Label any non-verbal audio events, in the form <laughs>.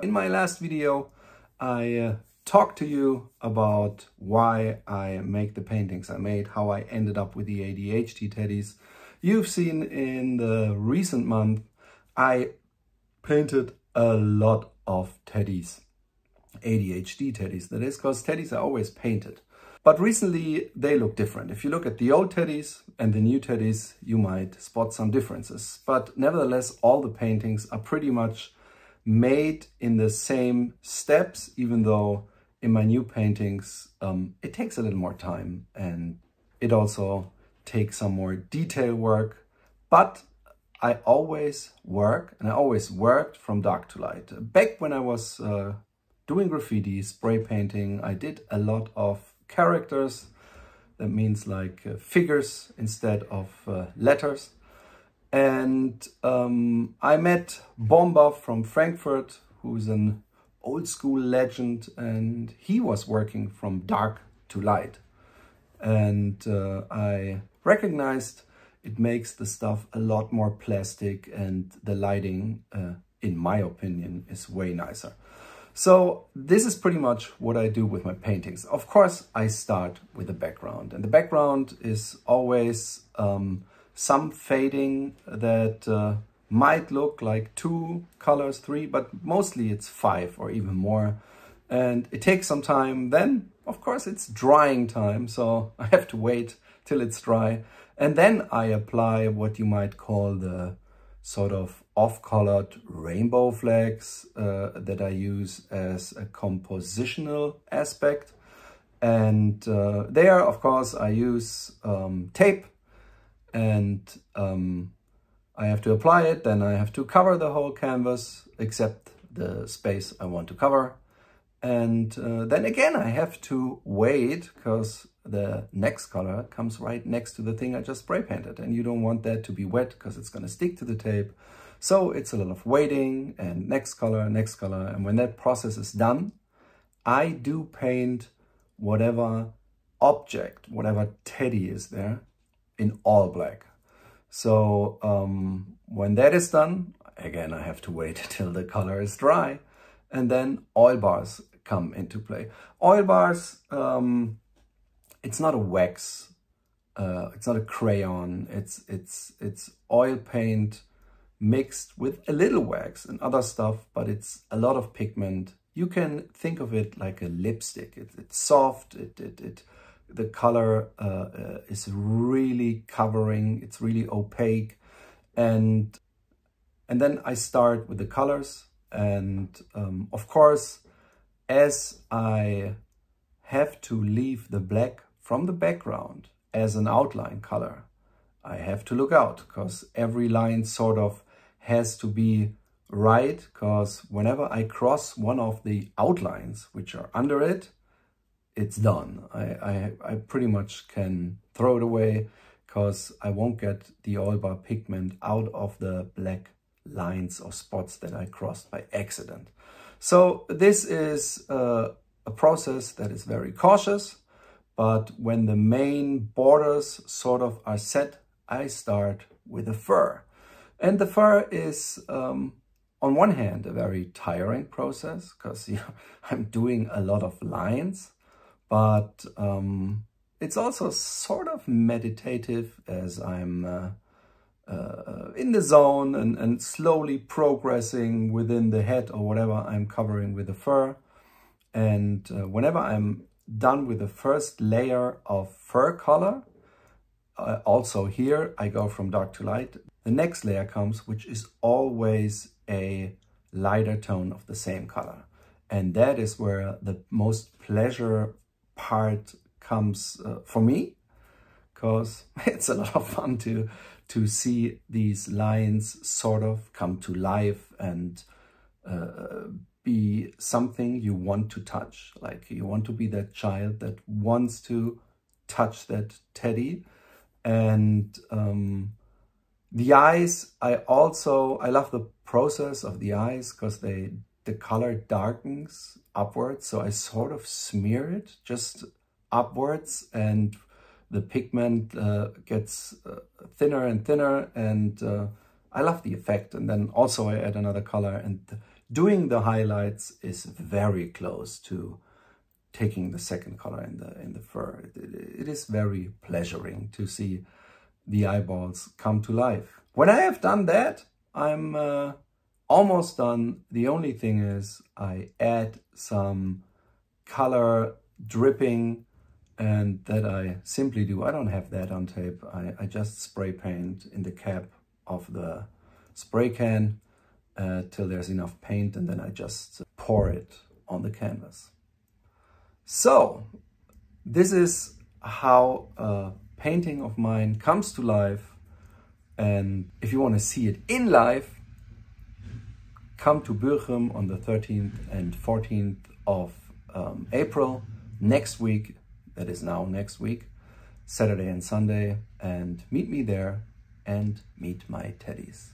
In my last video, I uh, talked to you about why I make the paintings I made, how I ended up with the ADHD teddies. You've seen in the recent month, I painted a lot of teddies, ADHD teddies. That is because teddies are always painted. But recently they look different. If you look at the old teddies and the new teddies, you might spot some differences. But nevertheless, all the paintings are pretty much made in the same steps, even though in my new paintings, um, it takes a little more time and it also takes some more detail work. But I always work and I always worked from dark to light. Back when I was uh, doing graffiti, spray painting, I did a lot of characters. That means like uh, figures instead of uh, letters. And um, I met Bomber from Frankfurt, who's an old school legend, and he was working from dark to light. And uh, I recognized it makes the stuff a lot more plastic and the lighting, uh, in my opinion, is way nicer. So this is pretty much what I do with my paintings. Of course, I start with the background and the background is always um, some fading that uh, might look like two colors, three, but mostly it's five or even more. And it takes some time. Then, of course, it's drying time. So <laughs> I have to wait till it's dry. And then I apply what you might call the sort of off-colored rainbow flags uh, that I use as a compositional aspect. And uh, there, of course, I use um, tape and um, I have to apply it. Then I have to cover the whole canvas except the space I want to cover. And uh, then again, I have to wait because the next color comes right next to the thing I just spray painted. And you don't want that to be wet because it's going to stick to the tape. So it's a lot of waiting and next color, next color. And when that process is done, I do paint whatever object, whatever teddy is there in all black. So um, when that is done, again, I have to wait <laughs> till the color is dry. And then oil bars come into play. Oil bars, um, it's not a wax, uh, it's not a crayon, it's, it's, it's oil paint mixed with a little wax and other stuff, but it's a lot of pigment. You can think of it like a lipstick. It, it's soft, it, it, it, the color uh, uh, is really covering, it's really opaque. And, and then I start with the colors. And um, of course, as I have to leave the black from the background as an outline color, I have to look out because every line sort of has to be right because whenever I cross one of the outlines which are under it, it's done. I, I, I pretty much can throw it away because I won't get the oil bar pigment out of the black lines or spots that I crossed by accident. So this is uh, a process that is very cautious but when the main borders sort of are set, I start with the fur. And the fur is, um, on one hand, a very tiring process because <laughs> I'm doing a lot of lines, but um, it's also sort of meditative as I'm uh, uh, in the zone and, and slowly progressing within the head or whatever I'm covering with the fur. And uh, whenever I'm done with the first layer of fur color. Uh, also here, I go from dark to light. The next layer comes, which is always a lighter tone of the same color. And that is where the most pleasure part comes uh, for me, because <laughs> it's a lot of fun to, to see these lines sort of come to life and uh, be something you want to touch. Like you want to be that child that wants to touch that teddy. And um, the eyes, I also, I love the process of the eyes because they, the color darkens upwards. So I sort of smear it just upwards and the pigment uh, gets uh, thinner and thinner and uh, I love the effect. And then also I add another color and doing the highlights is very close to taking the second color in the in the fur. It, it, is very pleasuring to see the eyeballs come to life. When I have done that, I'm uh, almost done. The only thing is I add some color dripping and that I simply do. I don't have that on tape. I, I just spray paint in the cap of the spray can uh, till there's enough paint and then I just pour it on the canvas. So this is how a painting of mine comes to life and if you want to see it in life, come to Bochum on the 13th and 14th of um, April next week, that is now next week, Saturday and Sunday, and meet me there and meet my teddies.